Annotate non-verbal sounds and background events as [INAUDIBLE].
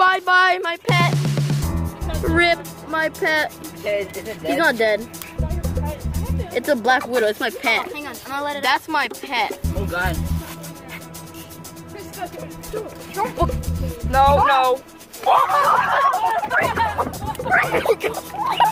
bye bye, my pet. Rip, my pet. He's not dead. It's a black widow. It's my pet. Hang on, I'm gonna let it That's my pet. Oh god. Oh. No, no. [LAUGHS] Oh,